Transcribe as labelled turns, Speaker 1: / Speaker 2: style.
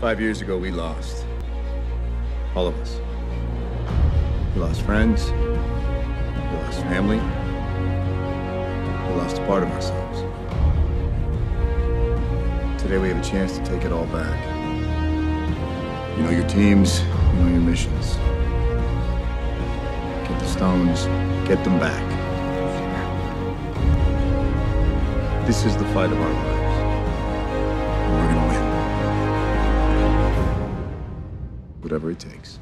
Speaker 1: Five years ago, we lost. All of us. We lost friends. We lost family. We lost a part of ourselves. Today, we have a chance to take it all back. You know your teams, you know your missions. Get the stones, get them back. This is the fight of our lives. And we're gonna win. Whatever it takes.